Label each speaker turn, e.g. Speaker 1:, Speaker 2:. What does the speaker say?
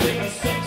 Speaker 1: Take a step.